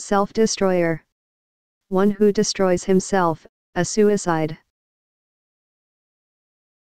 Self-destroyer. One who destroys himself, a suicide.